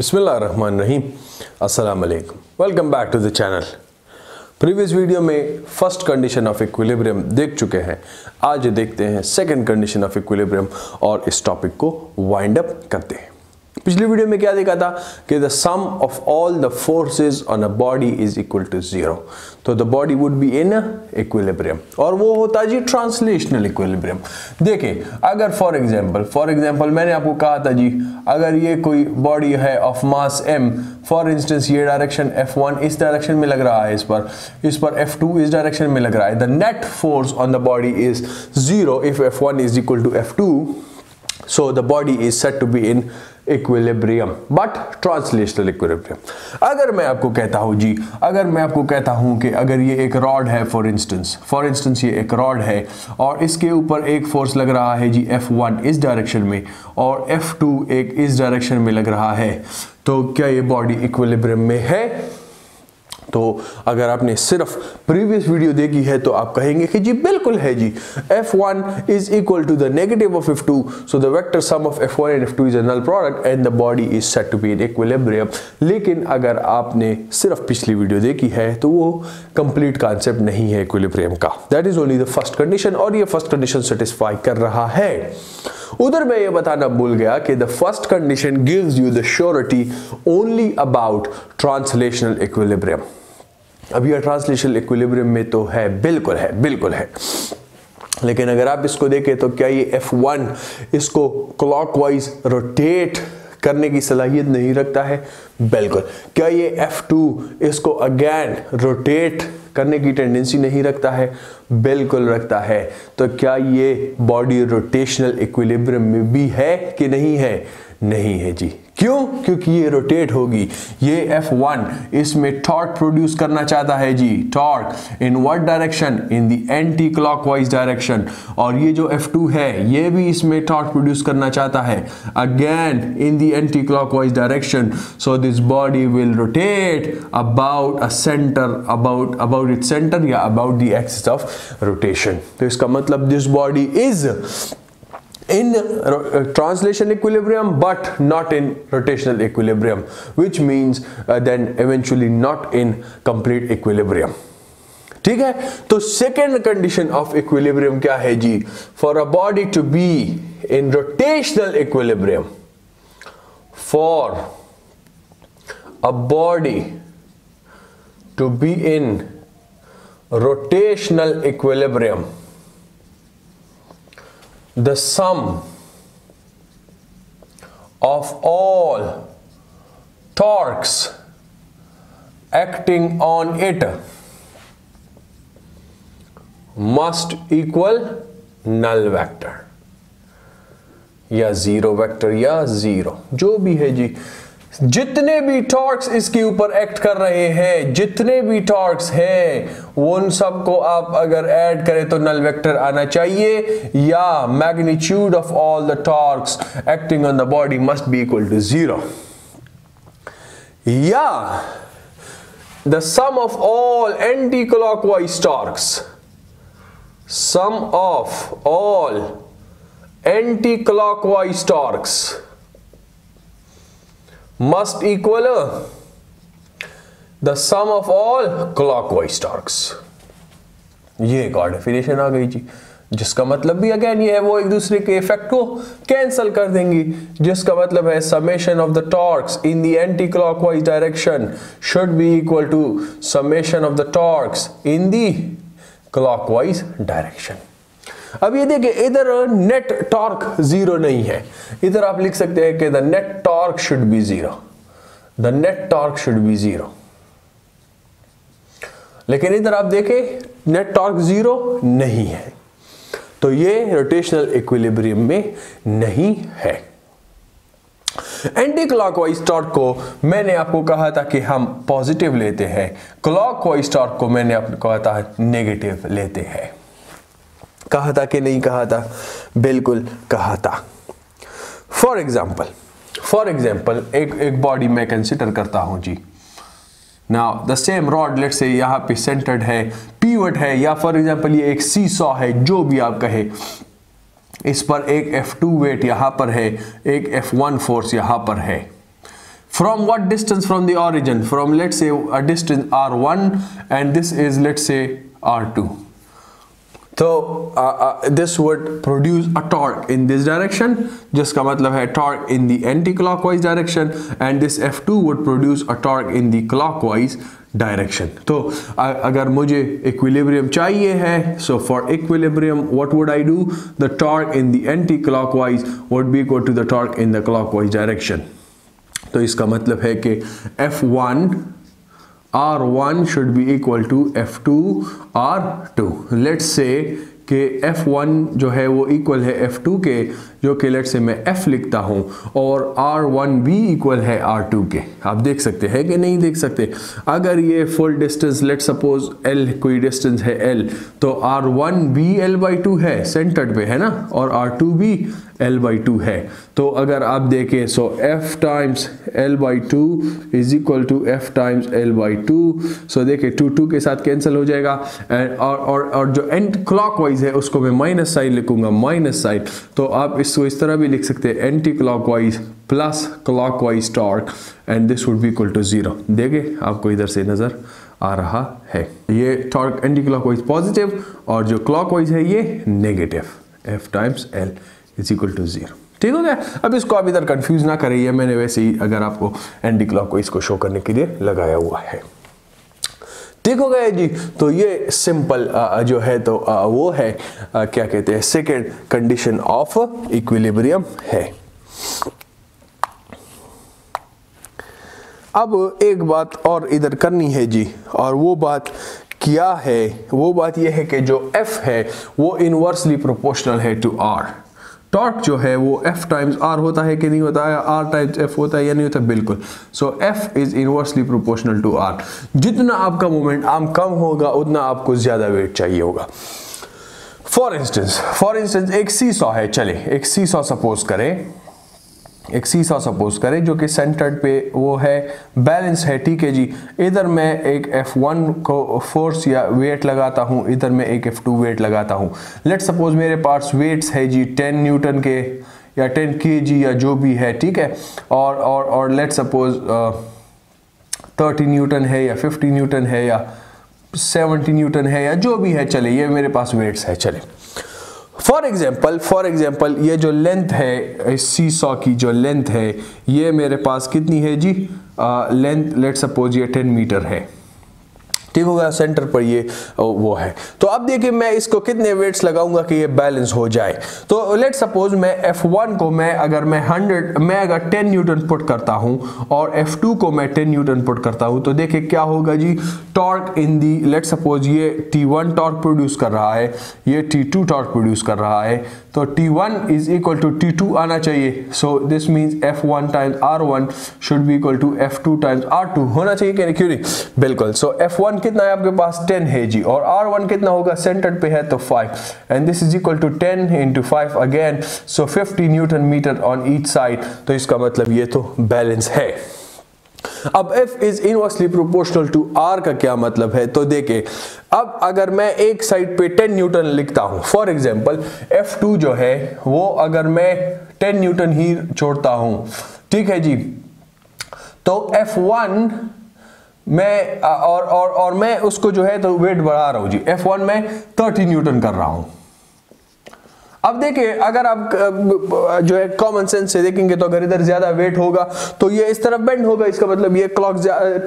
बिस्मिल्लाहिर्रहमानिर्रहीम। अस्सलाम वालेकुम welcome back to the channel previous video में फ़र्स्ट कंडीशन ऑफ़ इक्विलिब्रियम देख चुके हैं। आज देखते हैं सेकंड कंडीशन ऑफ़ इक्विलिब्रियम और इस टॉपिक को वाइंड अप करते हैं। पिछली वीडियो में क्या देखा था कि the sum of all the forces on a body is equal to zero तो the body would be in equilibrium और वो होता जी ट्रांसलेशनल इक्विलिब्रियम देखिए, अगर फॉर एग्जांपल फॉर एग्जांपल मैंने आपको कहा था जी, अगर ये कोई बॉडी है of mass M for instance ये डायरेक्शन f1 इस डायरेक्शन में लग रहा है इस पर इस पर f2 इस डायरेक्शन में लग रहा है the net force on the body is zero if f1 is equal to f2 so, the body is said to be in equilibrium but translational equilibrium अगर मैं आपको कहता हूँ जी, अगर मैं आपको कहता हूँ कि अगर ये एक रॉड है फॉर इंस्टेंस फॉर इंस्टेंस ये एक रॉड है, और इसके ऊपर एक फोर्स लग रहा है जी F1 इस डायरेक्शन में, और F2 एक इस डायरेक्शन में लग रहा है तो क्या ये बॉडी इक्विलिब्रियम में है? तो अगर आपने सिर्फ़ प्रीवियस वीडियो देखी है तो आप कहेंगे कि जी, बिल्कुल है जी। F1 one is equal to the negative of f2 so the vector sum of f1 and f2 is a null product and the body is set to be in equilibrium लेकिन अगर आपने सिर्फ़ पिछली वीडियो देखी है तो वो complete concept नहीं है इक्विलिब्रियम का। That is only the first condition और ये फ़र्स्ट कंडीशन सेटिस्फाई कर रहा है। उधर मैं ये बताना भूल गया कि the first condition gives you the surety only about translational equilibrium अब यह ट्रांसलेशनल इक्विलिब्रियम में तो है, बिल्कुल है बिल्कुल है। लेकिन अगर आप इसको देखें तो क्या ये F1 इसको क्लॉकवाइज रोटेट करने की सलाहियत नहीं रखता है? बिल्कुल। क्या ये F2 इसको अगेन रोटेट करने की टेंडेंसी नहीं रखता है? बिल्कुल रखता है। तो क्या ये बॉडी रोटेशनल इक्विलिब्रियम में भी है कि नहीं है? नहीं है जी। क्यों? क्योंकि ये रोटेट होगी। ये F1 इसमें टॉर्क प्रोड्यूस करना चाहता है जी। Torque in what direction in the anti clockwise direction और ये जो F2 है, ये भी इसमें टॉर्क प्रोड्यूस करना चाहता है। Again in the anti clockwise direction so this body will rotate about a centre about about it centre या about the axis of rotation तो इसका मतलब this body is in uh, translation equilibrium but not in rotational equilibrium which means uh, then eventually not in complete equilibrium ठीक है तो second condition of equilibrium क्या है जी for a body to be in rotational equilibrium for a body to be in rotational equilibrium the sum of all torques acting on it must equal null vector या zero vector या zero जो भी है जी जितने भी torques इसके ऊपर act कर रहे हैं, जितने भी टॉर्क्स हैं, उन सबको आप अगर ऐड करें तो नल वेक्टर आना चाहिए, या magnitude of all the torques acting on the body must be equal to zero या the sum of all anti clockwise torques sum of all anti clockwise torques must equal the sum of all clockwise torques. ये एक और definition आ गई जी, जिसका मतलब भी again ये है, वो एक दूसरे के इफ़ेक्ट को कैंसिल कर देंगी, जिसका मतलब है summation of the torques in the anti clockwise direction should be equal to summation of the torques in the clockwise direction अब ये देखिए, इधर नेट टॉर्क ज़ीरो नहीं है। इधर आप लिख सकते हैं कि the net torque should be zero the net torque should be zero लेकिन इधर आप देखें नेट टॉर्क ज़ीरो नहीं है। तो ये रोटेशनल इक्विलिब्रियम में नहीं है। एंटी क्लॉकवाइज टॉर्क को मैंने आपको कहा था कि हम पॉजिटिव लेते हैं। क्लॉकवाइज टॉर्क को मैंने आपको कहा था नेगेटिव लेते हैं। कहा था कि नहीं कहा था? बिल्कुल कहा था। फॉर एग्ज़ाम्पल फॉर एग्ज़ाम्पल एक एक बॉडी मैं कंसिडर करता हूँ जी। Now the same rod let say यहाँ पे सेंटर्ड है पीवट है, या फॉर एग्ज़ाम्पल ये एक सी सॉ है, जो भी आप कहे। इस पर एक F2 वेट यहाँ पर है, एक F1 फोर्स यहाँ पर है। From what distance from the origin? From, let's say, a distance r1 and this is, let's say r2 तो this would produce a torque in this direction जिसका मतलब है torque in the anti clockwise direction and this F two would produce a torque in the clockwise direction तो अगर मुझे equilibrium चाहिए है so for equilibrium what would I do the torque in the anti clockwise would be equal to the torque in the clockwise direction तो इसका मतलब है कि F one R1 should be equal to F2 R2 let's say कि F1 जो है वो equal है F2 के, जो कि लेट से मैं F लिखता हूँ और R1 भी इक्वल है R2 के। आप देख सकते हैं कि नहीं देख सकते? अगर ये full distance let suppose L कोई डिस्टेंस है L तो R1 भी L बाई टू है सेंटर्ड पे, है ना? और R2 भी L बाई टू है। तो अगर आप देखें so F times L by two is equal to F times L by two so देखिए टू टू के साथ कैंसिल हो जाएगा। एंड और और और जो एंड क्लॉकवाइज है, उसको मैं माइनस साइड लिखूँगा माइनस साइड तो आप इसको इस तरह भी लिख सकते हैं anti clockwise plus clockwise torque and this would be equal to zero देखिए आपको इधर से नज़र आ रहा है। ये torque anti clock wise positive और जो क्लॉक वाइज है, ये negative F times L is equal to zero ठीक हो गया? अब इसको आप इधर कंफ्यूज ना करिए मैंने वैसे ही, अगर आपको एंटी क्लॉक को इसको शो करने के लिए लगाया हुआ है। ठीक हो गया जी? तो ये सिंपल जो है तो वो है क्या कहते हैं सेकेंड कंडीशन ऑफ़ इक्विलिब्रियम है। अब एक बात और इधर करनी है जी, और वो बात क्या है? वो बात यह है कि जो F है, वो इनवर्सली प्रोपोर्शनल है टू R टॉर्क जो है वो एफ़ टाइम्स आर होता है कि नहीं होता है? आर टाइम्स एफ़ होता है या नहीं होता? बिल्कुल। So F is inversely proportional to R जितना आपका मोमेंट आम कम होगा, उतना आपको ज़्यादा वेट चाहिए होगा। फॉर इंस्टेंस फॉर इंस्टेंस एक सी सॉ है, चले। एक सी सॉ सपोज़ करें। एक सीसा सपोज़ करें जो कि सेंटर्ड पे वो है। बैलेंस है, ठीक है जी। इधर मैं एक F1 को फोर्स या वेट लगाता हूँ, इधर मैं एक F2 वेट लगाता हूँ। लेट सपोज़ मेरे पास वेट्स है जी 10 न्यूटन के, या 10 के या जो भी है, ठीक है? और और और लेट सपोज़ थर्टी न्यूटन है या 50 न्यूटन है या 70 न्यूटन है या जो भी है, चले, ये मेरे पास वेट्स है, चले। फॉर एग्ज़ाम्पल फॉर एग्ज़ाम्पल ये जो लेंथ है सी सॉ की जो लेंथ है, ये मेरे पास कितनी है जी? लेंथ लेट सपोज़ ये टेन मीटर है। ठीक हो गया सेंटर पर ये वो है। तो अब देखिए मैं इसको कितने वेट्स लगाऊँगा कि ये बैलेंस हो जाए। तो लेट सपोज़ मैं F1 को मैं अगर मैं 100 मैं अगर 10 न्यूटन पुट करता हूँ और F2 को मैं 10 न्यूटन पुट करता हूँ तो देखिए क्या होगा जी? Torque in the let suppose ये T1 टॉर्क प्रोड्यूस कर रहा है ये T2 टॉर्क प्रोड्यूस कर रहा है तो T1 is equal to T2 आना चाहिए। So this means F1 times R1 should be equal to F2 times R2 होना चाहिए क्यों नहीं? बिल्कुल। सो so, F1 कितना है आपके पास? 10 है जी। और R1 कितना होगा? सेंटर्ड पे है तो 5 and this is equal to 10 into 5 again so 50 newton metre on each side तो इसका मतलब ये तो बैलेंस है। अब F is inversely proportional to R का क्या मतलब है? तो देखे, अब अगर मैं एक साइड पे 10 न्यूटन लिखता हूँ फॉर एग्जांपल F2 जो है, वो अगर मैं 10 न्यूटन ही छोड़ता हूँ। ठीक है जी? तो F1 मैं और और और मैं उसको जो है तो वेट बढ़ा रहा हूँ जी। एफ़ वन में 30 न्यूटन कर रहा हूँ। अब देखिए, अगर आप जो है कॉमन सेंस से देखेंगे तो अगर इधर ज़्यादा वेट होगा तो ये इस तरफ़ बेंड होगा। इसका मतलब ये क्लॉक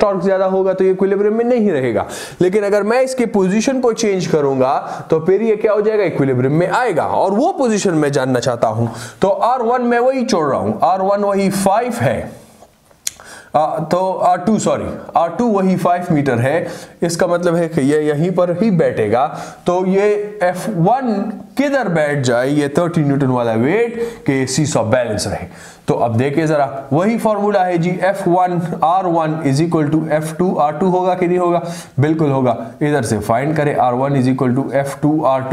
टॉर्क ज़्यादा होगा तो ये इक्विलिब्रियम में नहीं रहेगा। लेकिन अगर मैं इसकी पोजीशन को चेंज करूँगा तो फिर ये क्या हो जाएगा? इक्विलिब्रियम में आएगा। और वो पोजीशन में जानना चाहता हूँ। तो R1 में वही छोड़ रहा हूँ। R1 वही फाइव है। तो आर टू सॉरी आर वही फाइव मीटर है। इसका मतलब है कि ये यहीं पर ही बैठेगा। तो ये एफ़ वन किधर बैठ जाए, ये थर्टी न्यूटन वाला वेट कि सी सॉ बैलेंस रहे। तो अब देखिए जरा, वही फॉर्मूला है जी F one R one is equal to F two होगा कि नहीं होगा? बिल्कुल होगा। इधर से फाइंड करें R one is equal to F two R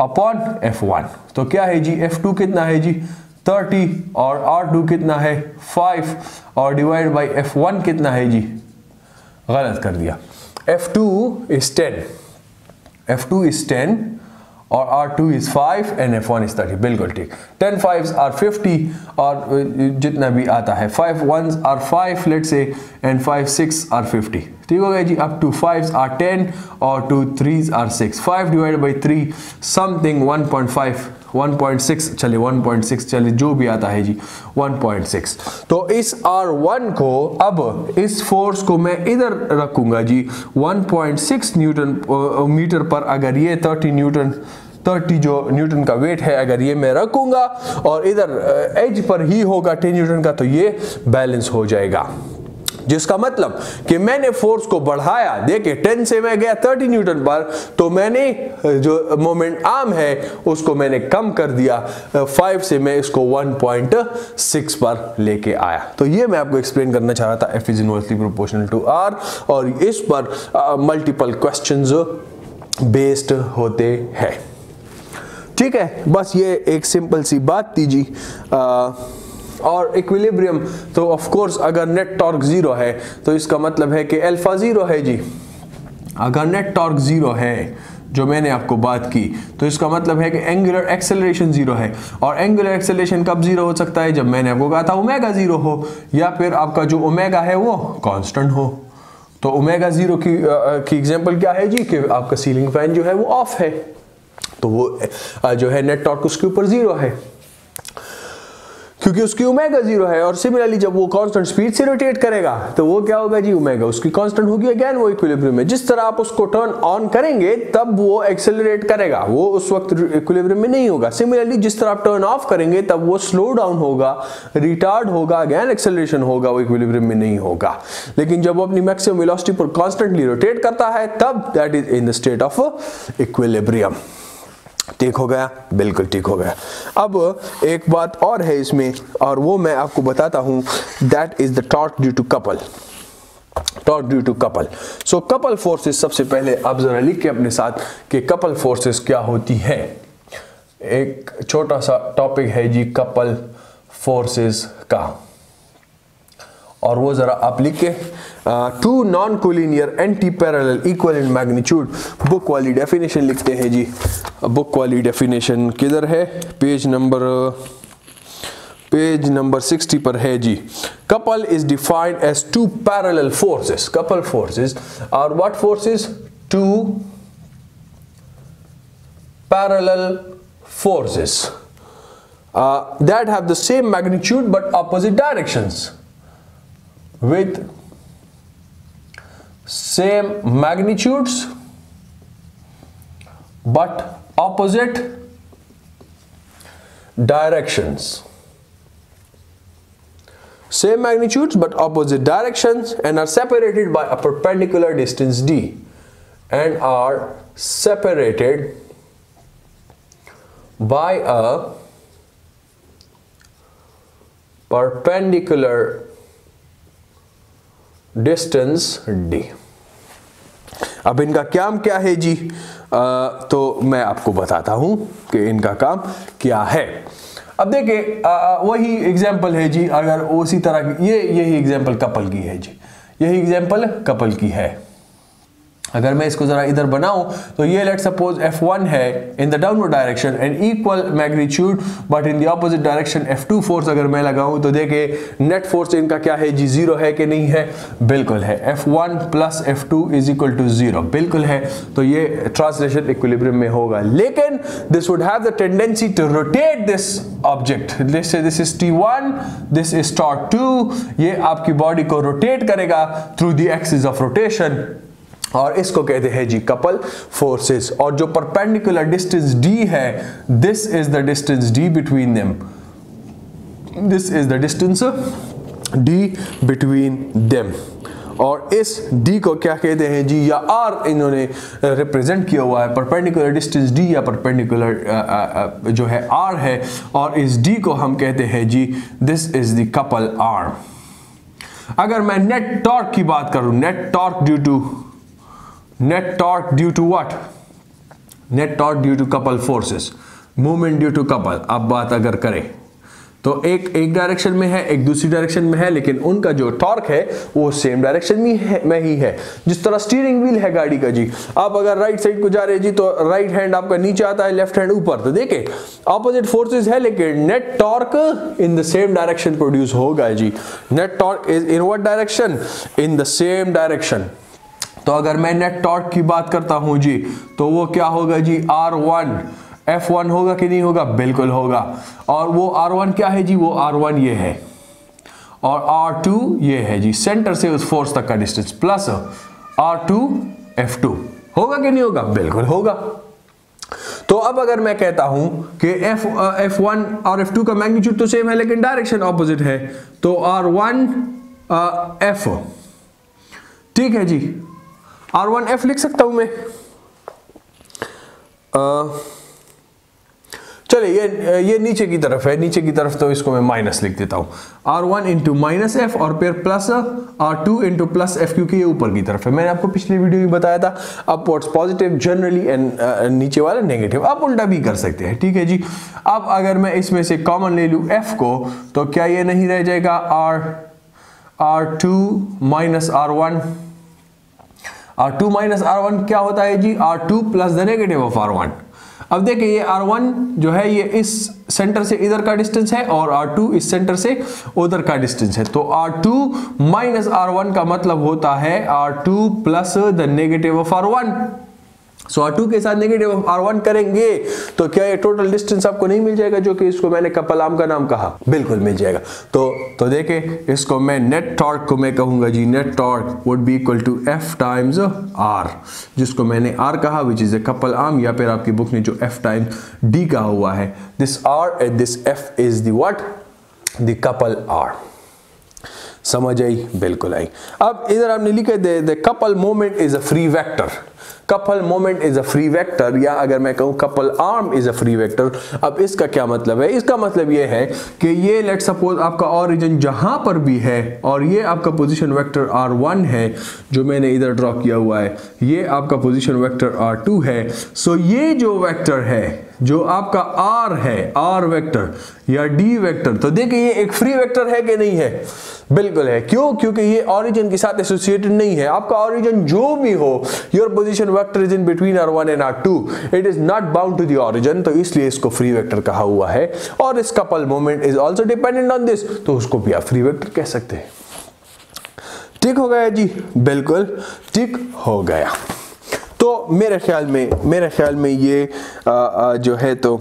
upon F तो क्या है जी एफ़ कितना है जी? 30 और आर टू कितना है? फाइव और डिवाइड बाई एफ़ वन कितना है जी? गलत कर दिया। F2 इज़ 10 F2 इज़ 10 और R two is five and F one is thirty बिल्कुल ठीक। टेन फाइव आर फिफ्टी और जितना भी आता है। Five one R five let say and five six R fifty ठीक हो गया जी? Up to five R ten और two threes R six five divide by three something one point five 1.6 चलिए 1.6 चलिए जो भी आता है जी 1.6 तो इस R1 को अब इस फोर्स को मैं इधर रखूँगा जी 1.6 न्यूटन मीटर पर अगर ये 30 न्यूटन 30 जो न्यूटन का वेट है, अगर ये मैं रखूँगा और इधर एज पर ही होगा 10 न्यूटन का तो ये बैलेंस हो जाएगा। जिसका मतलब कि मैंने फोर्स को बढ़ाया, देखिए 10 से मैं गया 30 न्यूटन पर तो मैंने जो मोमेंट आर्म है, उसको मैंने कम कर दिया 5 से मैं इसको 1.6 पर लेके आया। तो ये मैं आपको एक्सप्लेन करना चाह रहा था F is inversely proportional to R और इस पर मल्टीपल क्वेश्चन बेस्ड होते हैं। ठीक है, बस ये एक सिंपल सी बात थी जी और इक्विलिब्रियम तो ऑफ़ कोर्स अगर नेट टॉर्क ज़ीरो है तो इसका मतलब है कि अल्फ़ा ज़ीरो है जी। अगर नेट टॉर्क ज़ीरो है जो मैंने आपको बात की तो इसका मतलब है कि एंगुलर एक्सेलरेशन ज़ीरो है। और एंगुलर एक्सेलरेशन कब ज़ीरो हो सकता है? जब मैंने आपको कहा था ओमेगा ज़ीरो हो या फिर आपका जो ओमेगा है वो कांस्टेंट हो। तो ओमेगा ज़ीरो की आ, की एग्जांपल क्या है जी? कि आपका सीलिंग फ़ैन जो है वो ऑफ़ है। तो वो जो है नेट टॉर्क उसके ऊपर ज़ीरो है। क्योंकि उसकी ओमेगा ज़ीरो है और सिमिलरली जब वो कांस्टेंट स्पीड से रोटेट करेगा तो वो क्या होगा जी ओमेगा उसकी कांस्टेंट होगी अगेन वो इक्विलिब्रियम में। जिस तरह आप उसको टर्न ऑन करेंगे, तब वो एक्सेलरेट करेगा। वो उस वक्त इक्विलिब्रियम में नहीं होगा। सिमिलरली जिस तरह आप टर्न ऑफ़ करेंगे, तब वो स्लो डाउन होगा रिटार्ड होगा अगेन एक्सेलरेशन होगा, वो इक्विलिब्रियम में नहीं होगा। लेकिन जब वो अपनी मैक्सिमम वेलोसिटी पर कॉन्स्टेंटली रोटेट करता है, तब that is in the state of equilibrium ठीक हो गया? बिल्कुल ठीक हो गया। अब एक बात और है इसमें, और वो मैं आपको बताता हूँ that is the torque due to couple torque due to couple so couple forces सबसे पहले आप जरा लिख के अपने साथ कि कपल फोर्सेस क्या होती है। एक छोटा सा टॉपिक है जी कपल फोर्सेस का। और वो ज़रा आप लिख के two non collinear anti parallel equal in magnitude book वाली डेफिनेशन लिखते हैं जी। बुक वाली डेफिनेशन किधर है? पेज नंबर पेज नंबर 60 पर है जी। Couple is defined as two parallel forces couple forces और what forces two parallel forces that have the same magnitude but opposite directions with same magnitudes but opposite directions. Same magnitudes but opposite directions and are separated by a perpendicular distance d and are separated by a perpendicular distance D अब इनका काम क्या है जी? आ, तो मैं आपको बताता हूँ कि इनका काम क्या है। अब देखिए वही एग्ज़ाम्पल है जी अगर उसी तरह की ये यही एग्ज़ाम्पल कपल की है जी। यही एग्ज़ाम्पल कपल की है। अगर मैं इसको जरा इधर बनाऊँ तो ये लेट सपोज़ F1 है in the downward direction and equal magnitude but in the opposite direction F2 force अगर मैं लगाऊँ तो देखे नेट फोर्स इनका क्या है जी ज़ीरो है कि नहीं है? बिल्कुल है। F1 plus F2 is equal to zero बिल्कुल है। तो ये ट्रांसलेशन इक्विलिब्रियम में होगा। लेकिन this would have the tendency to rotate this object this this is T1 this is torque 2 ये आपकी बॉडी को रोटेट करेगा through the axis of rotation और इसको कहते हैं जी कपल फोर्सेस और जो परपेंडिकुलर डिस्टेंस डी है this is the distance D between them this is the distance D between them और इस d को क्या कहते हैं जी? या r इन्होंने रिप्रेजेंट किया हुआ है। परपेंडिकुलर डिस्टेंस d या परपेंडिकुलर जो है r है। और इस d को हम कहते हैं जी this is the couple arm अगर मैं नेट टॉर्क की बात करूँ net torque due to net torque due to what? Net torque due to couple forces. Movement due to couple. अब बात अगर करें तो एक एक डायरेक्शन में है, एक दूसरी डायरेक्शन में है, लेकिन उनका जो टॉर्क है, वो सेम डायरेक्शन में है, में ही है। जिस तरह स्टीयरिंग व्हील है गाड़ी का जी। आप अगर राइट साइड को जा रहे जी तो राइट हैंड आपका नीचे आता है लेफ़्ट हैंड ऊपर। तो देखे ऑपोजिट फोर्सेस है, लेकिन net torque in the same direction produce होगा जी। Net torque is in what direction in the same direction तो अगर मैं नेट टॉर्क की बात करता हूँ जी तो वो क्या होगा जी? आर वन एफ़ वन होगा कि नहीं होगा? बिल्कुल होगा। और वो आर वन क्या है जी? वो आर वन ये है। और आर टू ये है जी। सेंटर से उस फोर्स तक का distance plus R two F two होगा कि नहीं होगा? बिल्कुल होगा। तो अब अगर मैं कहता हूँ कि एफ़ एफ़ वन और एफ़ टू का मैग्नीट्यूड तो सेम है, लेकिन डायरेक्शन ऑपोजिट है तो आर वन एफ़ ठीक है जी? आर वन एफ़ लिख सकता हूँ मैं। चले ये ये नीचे की तरफ़ है। नीचे की तरफ़ तो इसको मैं माइनस लिख देता हूँ। R one into minus F और फिर plus R two into plus F क्योंकि ये ऊपर की तरफ़ है। मैंने आपको पिछली वीडियो में बताया था अपवर्ड्स पॉजिटिव जनरली एंड नीचे वाला नेगेटिव आप उल्टा भी कर सकते हैं, ठीक है जी? अब अगर मैं इसमें से कॉमन ले लू एफ़ को तो क्या ये नहीं रह जाएगा? R R two minus R one R two minus R one क्या होता है जी? R two plus the negative of R one अब देखिए, ये आर वन जो है, ये इस सेंटर से इधर का डिस्टेंस है और आर टू इस सेंटर से उधर का डिस्टेंस है। तो R two minus R one का मतलब होता है R two plus the negative of R one so R two के साथ नेगेटिव आर वन करेंगे तो क्या ये टोटल डिस्टेंस आपको नहीं मिल जाएगा जो कि इसको मैंने कपल आम का नाम कहा? बिल्कुल मिल जाएगा। तो तो देखे इसको मैं नेट टॉर्क को मैं कहूँगा जी net torque would be equal to F times R जिसको मैंने आर कहा which is a couple arm या फिर आपकी बुक ने जो एफ़ टाइम्स डी कहा हुआ है this R and this F is the what the couple R समझ आई? बिल्कुल आई। अब इधर आपने लिखे दे the couple moment is a free vector couple moment is a free vector या अगर मैं कहूँ couple arm is a free vector अब इसका क्या मतलब है? इसका मतलब ये है कि ये लेट सपोज़ आपका ओरिजिन जहाँ पर भी है, और ये आपका पोजीशन वेक्टर आर वन है, जो मैंने इधर ड्रॉ किया हुआ है, ये आपका पोजीशन वेक्टर आर टू है। सो ये जो वेक्टर है, जो आपका आर है आर वेक्टर या डी वेक्टर तो देखिए ये एक फ्री वेक्टर है कि नहीं है? बिल्कुल है। क्यों? क्योंकि ये ऑरिजिन के साथ एसोसिएटेड नहीं है। आपका ऑरिजिन जो भी हो your position vector is in between R one and R two it is not bound to the origin तो इसलिए इसको फ्री वेक्टर कहा हुआ है। और इस couple moment is also dependent on this तो उसको भी आप फ्री वेक्टर कह सकते हैं। ठीक हो गया जी? बिल्कुल ठीक हो गया। तो मेरे ख्याल में मेरे ख्याल में ये आ, आ, जो है तो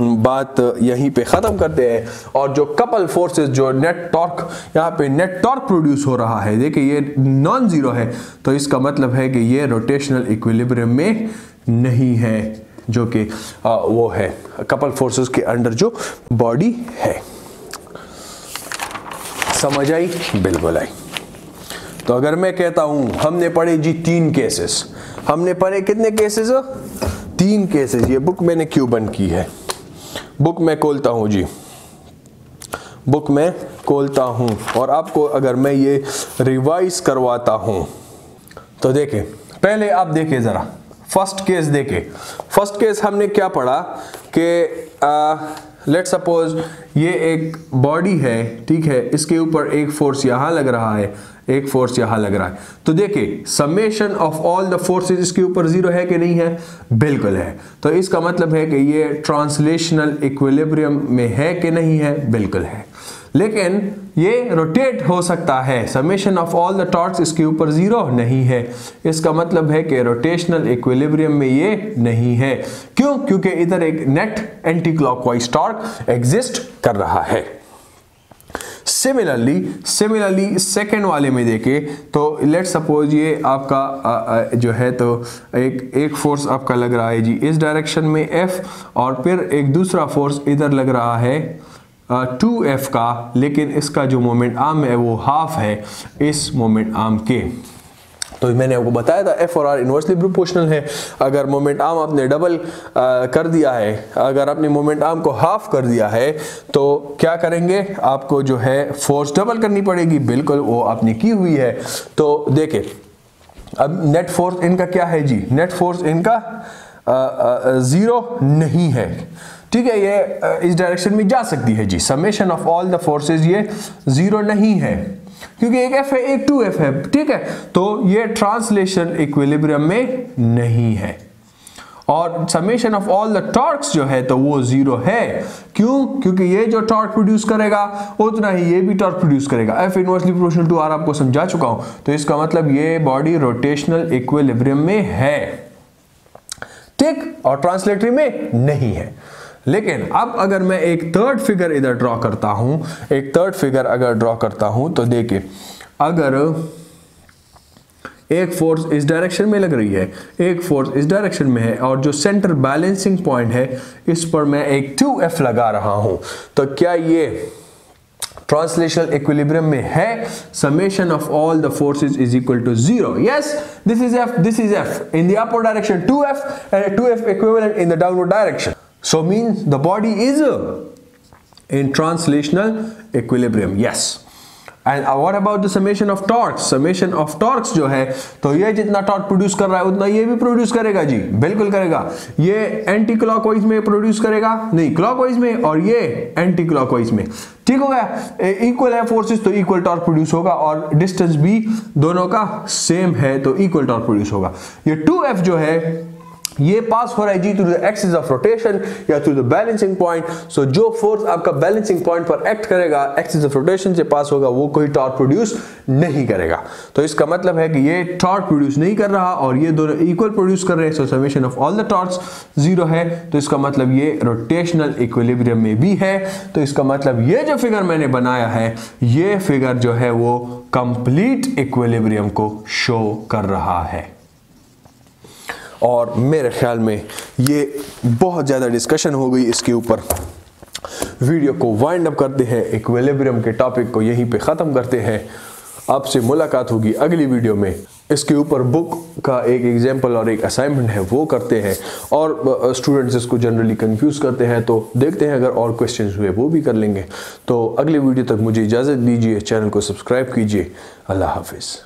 बात यहीं पे ख़त्म करते हैं। और जो कपल फोर्सेस जो नेट टॉर्क यहाँ पे नेट टॉर्क प्रोड्यूस हो रहा है, देखिए ये नॉन ज़ीरो है तो इसका मतलब है कि ये रोटेशनल इक्विलिब्रियम में नहीं है, जो कि वो है कपल फोर्सेस के अंडर जो बॉडी है। समझ आई? बिल्कुल आई। तो अगर मैं कहता हूँ, हमने पढ़े जी तीन केसेस हमने पढ़े कितने केसेस तीन केसेस ये बुक मैंने क्यों बंद की है? बुक में खोलता हूँ जी। बुक में खोलता हूँ और आपको अगर मैं ये रिवाइज करवाता हूँ तो देखें पहले आप देखें ज़रा, फ़र्स्ट केस देखें फ़र्स्ट केस हमने क्या पढ़ा कि लेट सपोज़ ये एक बॉडी है, ठीक है, इसके ऊपर एक फोर्स यहाँ लग रहा है एक फोर्स यहाँ लग रहा है। तो देखिए summation of all the forces इसके ऊपर ज़ीरो है कि नहीं है? बिल्कुल है। तो इसका मतलब है कि ये ट्रांसलेशनल इक्विलिब्रियम में है कि नहीं है? बिल्कुल है। लेकिन ये रोटेट हो सकता है। Summation of all the torque इसके ऊपर ज़ीरो नहीं है। इसका मतलब है कि रोटेशनल इक्विलिब्रियम में ये नहीं है। क्यों? क्योंकि इधर एक net anti clockwise torque exist कर रहा है। सिमिलरली सिमिलरली सेकेंड वाले में देखे तो लेट सपोज़ ये आपका आ, आ, जो है तो एक एक फोर्स आपका लग रहा है जी इस डायरेक्शन में एफ़ और फिर एक दूसरा फोर्स इधर लग रहा है टू एफ़ का लेकिन इसका जो मोमेंट आर्म है वो हाफ़ है इस मोमेंट आर्म के। तो मैंने आपको बताया था एफ़ और आर इन्वर्सली प्रोपोर्शनल है। अगर मोमेंट आर्म आपने डबल आ, कर दिया है अगर आपने मोमेंट आर्म को हाफ़ कर दिया है तो क्या करेंगे? आपको जो है फोर्स डबल करनी पड़ेगी। बिल्कुल वो आपने की हुई है। तो देखें अब नेट फोर्स इनका क्या है जी? नेट फोर्स इनका ज़ीरो नहीं है। ठीक है ये इस डायरेक्शन में जा सकती है जी। Summation of all the forces ये ज़ीरो नहीं है। क्योंकि एक एफ़ है, एक टू एफ़ है, ठीक है? तो ये ट्रांसलेशन इक्विलिब्रियम में नहीं है। और summation of all the torques जो है तो वो ज़ीरो है। क्यों? क्योंकि ये जो टॉर्क प्रोड्यूस करेगा, उतना ही ये भी टॉर्क प्रोड्यूस करेगा। F inversely proportional to R आपको समझा चुका हूँ। तो इसका मतलब ये बॉडी रोटेशनल इक्विलिब्रियम में है। ठीक? और ट्रांसलेटरी में नहीं है। लेकिन अब अगर मैं एक थर्ड फिगर इधर ड्रॉ करता हूँ, एक थर्ड फिगर अगर ड्रॉ करता हूँ तो देखिए, अगर एक फोर्स इस डायरेक्शन में लग रही है, एक फोर्स इस डायरेक्शन में है, और जो सेंटर बैलेंसिंग पॉइंट है, इस पर मैं एक टू एफ़ लगा रहा हूँ तो क्या ये ट्रांसलेशनल इक्विलिब्रियम में है? Summation of all the forces is equal to zero yes this is F this is F in the upper direction 2f and 2f equivalent in the downward direction so means the body is in translational equilibrium, yes. And what about the summation of torques summation of torques जो है तो ये जितना torque produce कर रहा है, उतना ये भी प्रोड्यूस करेगा जी, बिल्कुल करेगा। ये एंटी क्लॉकवाइज में प्रोड्यूस करेगा, नहीं क्लॉकवाइज में, और ये एंटी क्लॉकवाइज में। ठीक हो गया? इक्वल है फोर्सेस तो इक्वल टॉर्क प्रोड्यूस होगा, और डिस्टेंस भी दोनों का सेम है तो इक्वल टॉर्क प्रोड्यूस होगा। ये 2f जो है ये पास हो रहा है जी through the axis of rotation या through the balancing point so जो फोर्स आपका बैलेंसिंग पॉइंट पर एक्ट करेगा एक्सिस ऑफ़ रोटेशन से पास होगा, वो कोई टॉर्क प्रोड्यूस नहीं करेगा। तो इसका मतलब है कि ये टॉर्क प्रोड्यूस नहीं कर रहा और ये दोनों इक्वल प्रोड्यूस कर रहे हैं। So summation of all the torques zero है। तो इसका मतलब ये रोटेशनल इक्विलिब्रियम में भी है। तो इसका मतलब ये जो फिगर मैंने बनाया है, ये फिगर जो है वो कंप्लीट इक्विलिब्रियम को शो कर रहा है। और मेरे ख्याल में ये बहुत ज़्यादा डिस्कशन हो गई इसके ऊपर। वीडियो को वाइंड अप करते हैं इक्विलिब्रियम के टॉपिक को यहीं पे ख़त्म करते हैं। आपसे मुलाकात होगी अगली वीडियो में। इसके ऊपर बुक का एक एग्ज़ाम्पल और एक असाइनमेंट है, वो करते हैं। और स्टूडेंट्स इसको जनरली कंफ्यूज करते हैं तो देखते हैं अगर और क्वेश्चंस हुए, वो भी कर लेंगे। तो अगली वीडियो तक मुझे इजाज़त दीजिए चैनल को सब्सक्राइब कीजिए। अल्लाह हाफिज़।